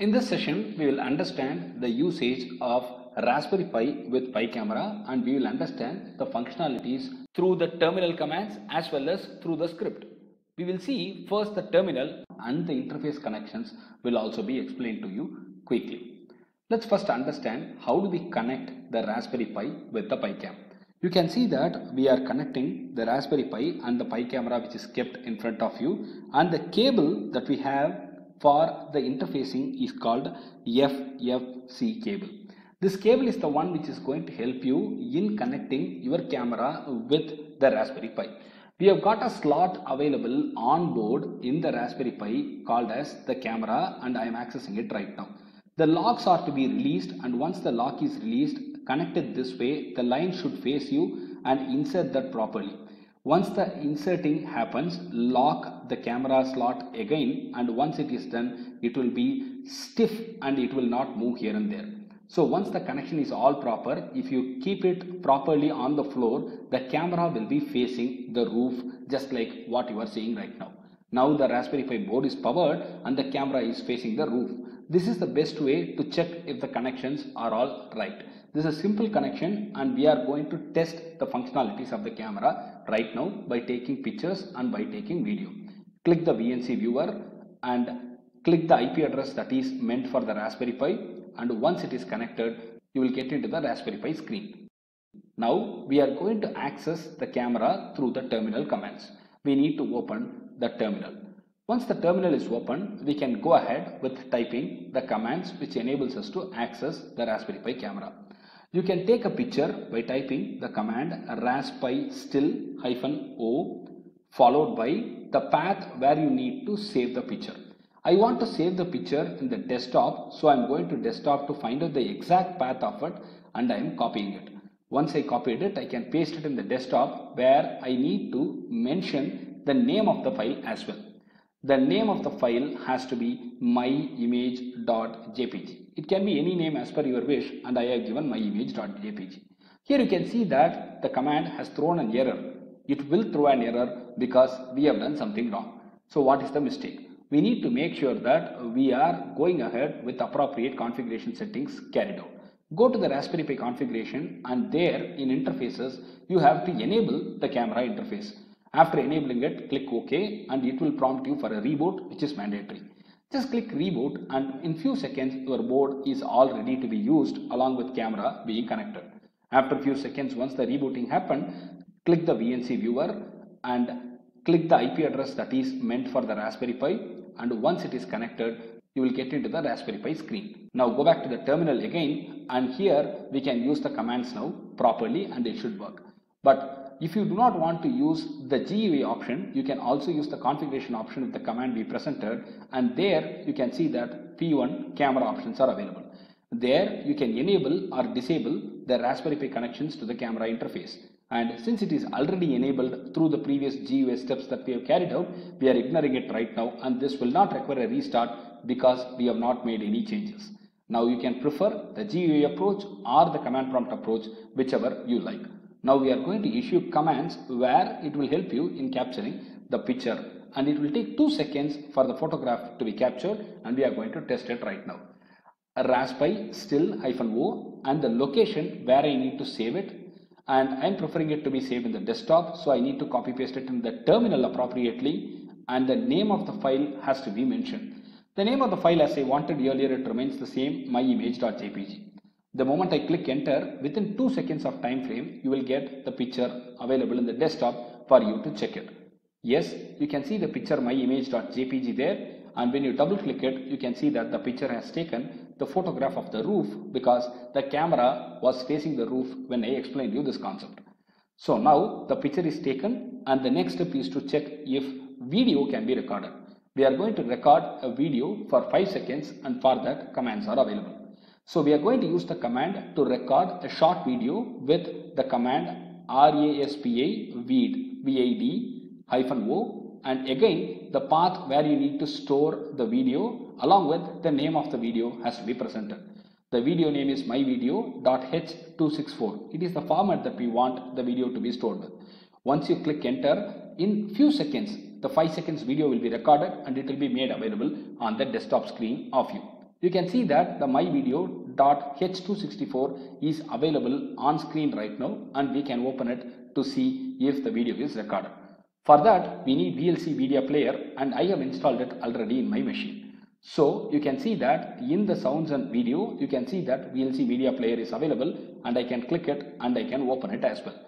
In this session, we will understand the usage of Raspberry Pi with Pi camera and we will understand the functionalities through the terminal commands as well as through the script. We will see first the terminal and the interface connections will also be explained to you quickly. Let's first understand how do we connect the Raspberry Pi with the Pi cam. You can see that we are connecting the Raspberry Pi and the Pi camera which is kept in front of you and the cable that we have for the interfacing is called FFC cable. This cable is the one which is going to help you in connecting your camera with the Raspberry Pi. We have got a slot available on board in the Raspberry Pi called as the camera and I am accessing it right now. The locks are to be released and once the lock is released connected this way the line should face you and insert that properly. Once the inserting happens, lock the camera slot again and once it is done, it will be stiff and it will not move here and there. So once the connection is all proper, if you keep it properly on the floor, the camera will be facing the roof just like what you are seeing right now. Now the Raspberry Pi board is powered and the camera is facing the roof. This is the best way to check if the connections are all right. This is a simple connection and we are going to test the functionalities of the camera right now by taking pictures and by taking video. Click the VNC viewer and click the IP address that is meant for the Raspberry Pi and once it is connected you will get into the Raspberry Pi screen. Now we are going to access the camera through the terminal commands. We need to open the terminal. Once the terminal is open, we can go ahead with typing the commands which enables us to access the Raspberry Pi camera. You can take a picture by typing the command raspistill hyphen o followed by the path where you need to save the picture. I want to save the picture in the desktop so I am going to desktop to find out the exact path of it and I am copying it. Once I copied it, I can paste it in the desktop where I need to mention the name of the file as well. The name of the file has to be myimage.jpg. It can be any name as per your wish and I have given myimage.jpg. Here you can see that the command has thrown an error. It will throw an error because we have done something wrong. So what is the mistake? We need to make sure that we are going ahead with appropriate configuration settings carried out. Go to the Raspberry Pi configuration and there in interfaces you have to enable the camera interface. After enabling it, click OK and it will prompt you for a reboot which is mandatory. Just click reboot and in few seconds your board is all ready to be used along with camera being connected. After few seconds once the rebooting happened, click the VNC viewer and click the IP address that is meant for the Raspberry Pi and once it is connected you will get into the Raspberry Pi screen. Now go back to the terminal again and here we can use the commands now properly and it should work. But if you do not want to use the GUI option, you can also use the configuration option of the command we presented and there you can see that P1 camera options are available. There you can enable or disable the Raspberry Pi connections to the camera interface. And since it is already enabled through the previous GUI steps that we have carried out, we are ignoring it right now and this will not require a restart because we have not made any changes. Now you can prefer the GUI approach or the command prompt approach, whichever you like. Now we are going to issue commands where it will help you in capturing the picture and it will take 2 seconds for the photograph to be captured and we are going to test it right now. Raspistill hyphen o and the location where I need to save it and I am preferring it to be saved in the desktop so I need to copy paste it in the terminal appropriately and the name of the file has to be mentioned. The name of the file as I wanted earlier it remains the same myimage.jpg. The moment I click enter within 2 seconds of time frame you will get the picture available in the desktop for you to check it. Yes you can see the picture myimage.jpg there and when you double click it you can see that the picture has taken the photograph of the roof because the camera was facing the roof when I explained you this concept. So now the picture is taken and the next step is to check if video can be recorded. We are going to record a video for 5 seconds and for that commands are available. So we are going to use the command to record a short video with the command RASPA VID, VID hyphen O and again the path where you need to store the video along with the name of the video has to be presented. The video name is myvideo.h264. It is the format that we want the video to be stored with. Once you click enter, in few seconds, the 5 seconds video will be recorded and it will be made available on the desktop screen of you. You can see that the myvideo.h264 is available on screen right now and we can open it to see if the video is recorded. For that, we need VLC media player and I have installed it already in my machine. So you can see that in the sounds and video, you can see that VLC media player is available and I can click it and I can open it as well.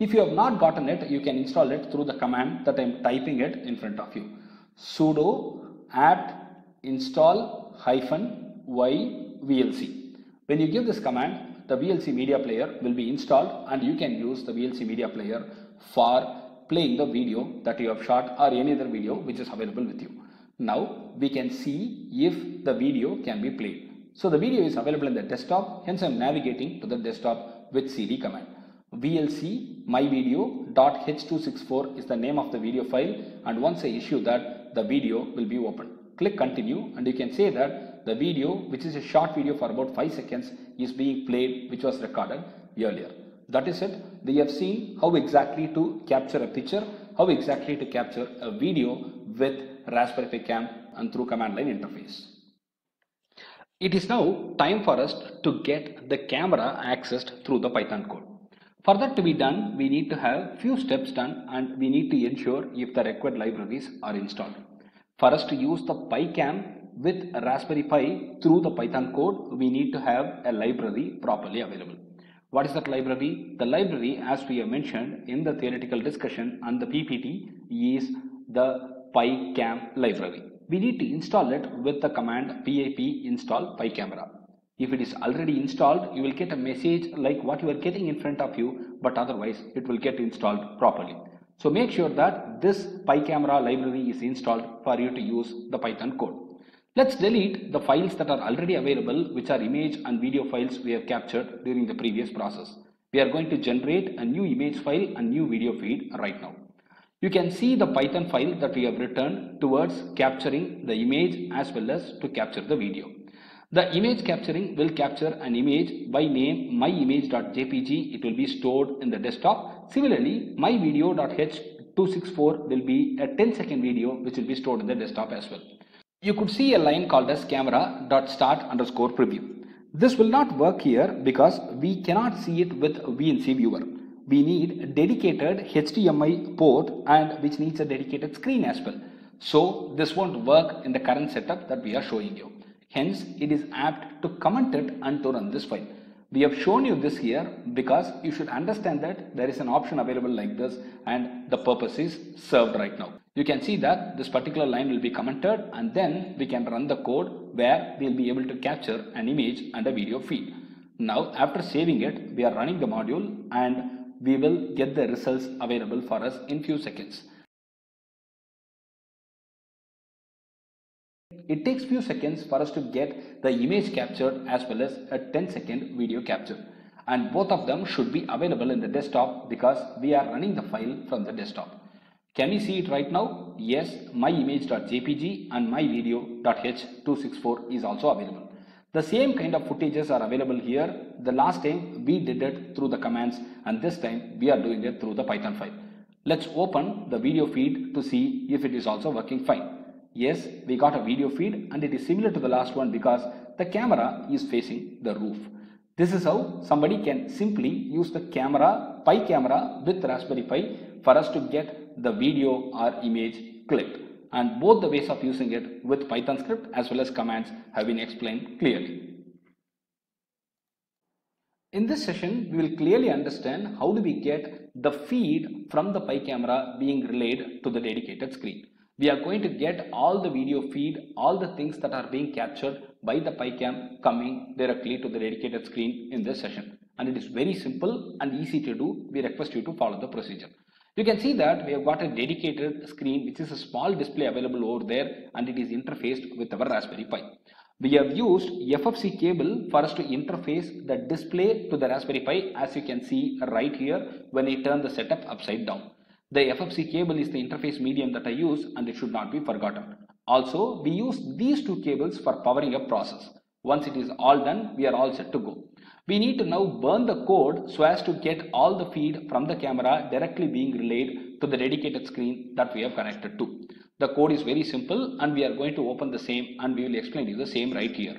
If you have not gotten it, you can install it through the command that I am typing it in front of you. sudo apt install hyphen y VLC. When you give this command, the VLC media player will be installed and you can use the VLC media player for playing the video that you have shot or any other video which is available with you. Now we can see if the video can be played. So the video is available in the desktop, hence I am navigating to the desktop with cd command. VLC myvideo.h264 is the name of the video file and once I issue that the video will be opened. Click continue and you can say that the video which is a short video for about 5 seconds is being played which was recorded earlier. That is it. We have seen how exactly to capture a picture, how exactly to capture a video with Raspberry Pi Cam and through command line interface. It is now time for us to get the camera accessed through the Python code. For that to be done, we need to have few steps done and we need to ensure if the required libraries are installed. For us to use the PiCam with Raspberry Pi through the Python code, we need to have a library properly available. What is that library? The library, as we have mentioned in the theoretical discussion and the PPT, is the PiCam library. We need to install it with the command pip install picamera. If it is already installed, you will get a message like what you are getting in front of you, but otherwise it will get installed properly. So make sure that this picamera library is installed for you to use the Python code. Let's delete the files that are already available, which are image and video files we have captured during the previous process. We are going to generate a new image file and new video feed right now. You can see the Python file that we have written towards capturing the image as well as to capture the video. The image capturing will capture an image by name myimage.jpg. It will be stored in the desktop. Similarly, myvideo.h264 will be a 10 second video which will be stored in the desktop as well. You could see a line called as camera.start underscore preview. This will not work here because we cannot see it with VNC viewer we need a dedicated HDMI port and which needs a dedicated screen as well. So this won't work in the current setup that we are showing you. Hence, it is apt to comment it and to run this file. We have shown you this here because you should understand that there is an option available like this and the purpose is served right now. You can see that this particular line will be commented and then we can run the code where we will be able to capture an image and a video feed. Now after saving it, we are running the module and we will get the results available for us in few seconds. It takes few seconds for us to get the image captured as well as a 10 second video capture and both of them should be available in the desktop because we are running the file from the desktop. Can we see it right now? Yes, myimage.jpg and myvideo.h264 is also available. The same kind of footages are available here. The last time we did it through the commands and this time we are doing it through the Python file. Let's open the video feed to see if it is also working fine. Yes, we got a video feed and it is similar to the last one because the camera is facing the roof. This is how somebody can simply use the camera, Pi camera with Raspberry Pi for us to get the video or image clipped and both the ways of using it with Python script as well as commands have been explained clearly. In this session, we will clearly understand how do we get the feed from the Pi camera being relayed to the dedicated screen. We are going to get all the video feed, all the things that are being captured by the PiCam coming directly to the dedicated screen in this session. And it is very simple and easy to do. We request you to follow the procedure. You can see that we have got a dedicated screen which is a small display available over there and it is interfaced with our Raspberry Pi. We have used FFC cable for us to interface the display to the Raspberry Pi as you can see right here when I turn the setup upside down. The FFC cable is the interface medium that I use and it should not be forgotten. Also, we use these two cables for powering up process. Once it is all done, we are all set to go. We need to now burn the code so as to get all the feed from the camera directly being relayed to the dedicated screen that we have connected to. The code is very simple and we are going to open the same and we will explain you the same right here.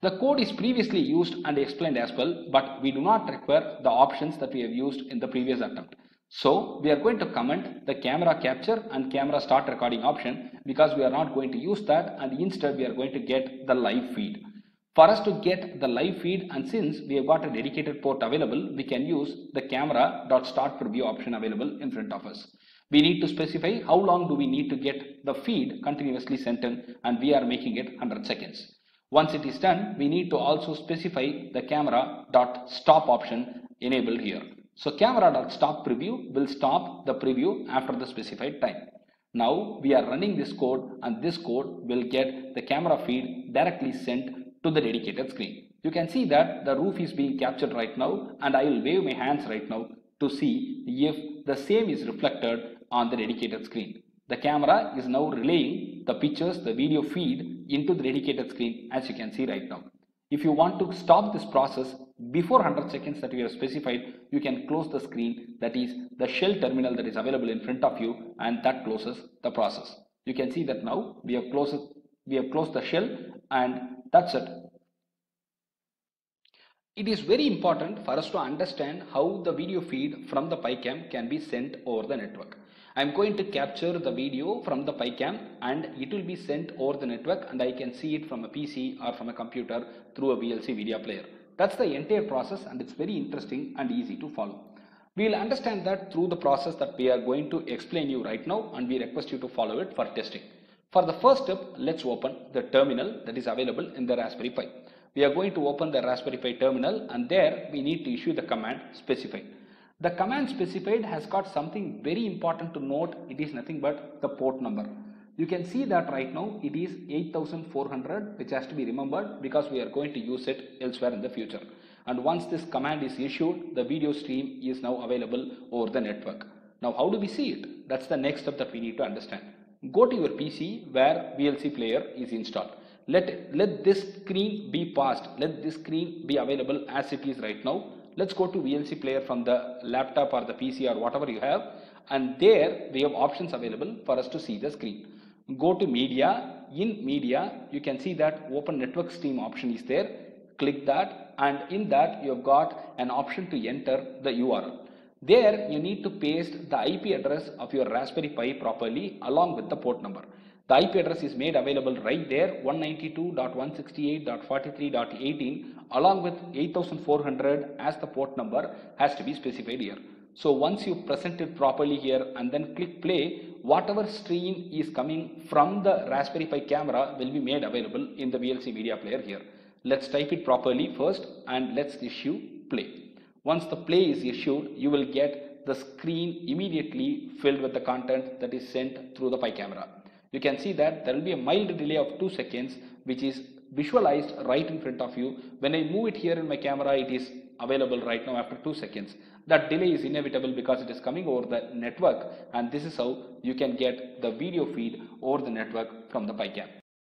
The code is previously used and explained as well, but we do not require the options that we have used in the previous attempt. So we are going to comment the camera capture and camera start recording option because we are not going to use that and instead we are going to get the live feed. For us to get the live feed and since we have got a dedicated port available, we can use the camera dot start preview option available in front of us. We need to specify how long do we need to get the feed continuously sent in and we are making it 100 seconds. Once it is done, we need to also specify the camera dot stop option enabled here. So camera dot stop preview will stop the preview after the specified time. Now we are running this code and this code will get the camera feed directly sent to the dedicated screen. You can see that the roof is being captured right now and I will wave my hands right now to see if the same is reflected on the dedicated screen. The camera is now relaying the pictures, the video feed into the dedicated screen as you can see right now. If you want to stop this process before 100 seconds that we have specified, you can close the screen that is the shell terminal that is available in front of you and that closes the process. You can see that now we have closed we have closed the shell and that's it. It is very important for us to understand how the video feed from the PiCam can be sent over the network. I am going to capture the video from the PiCam and it will be sent over the network and I can see it from a PC or from a computer through a VLC media player. That's the entire process and it's very interesting and easy to follow. We will understand that through the process that we are going to explain you right now and we request you to follow it for testing. For the first step, let's open the terminal that is available in the Raspberry Pi. We are going to open the Raspberry Pi terminal and there we need to issue the command specified. The command specified has got something very important to note. It is nothing but the port number. You can see that right now it is 8400 which has to be remembered because we are going to use it elsewhere in the future. And once this command is issued, the video stream is now available over the network. Now how do we see it? That's the next step that we need to understand. Go to your PC where VLC player is installed. Let, let this screen be passed. Let this screen be available as it is right now. Let's go to VLC player from the laptop or the PC or whatever you have. And there we have options available for us to see the screen. Go to media. In media, you can see that open network stream option is there. Click that and in that you have got an option to enter the URL. There you need to paste the IP address of your Raspberry Pi properly along with the port number. The IP address is made available right there 192.168.43.18 along with 8400 as the port number has to be specified here. So once you present it properly here and then click play, whatever stream is coming from the Raspberry Pi camera will be made available in the VLC media player here. Let's type it properly first and let's issue play. Once the play is issued, you will get the screen immediately filled with the content that is sent through the Pi camera. You can see that there will be a mild delay of 2 seconds which is visualized right in front of you. When I move it here in my camera, it is available right now after 2 seconds. That delay is inevitable because it is coming over the network and this is how you can get the video feed over the network from the PiCam.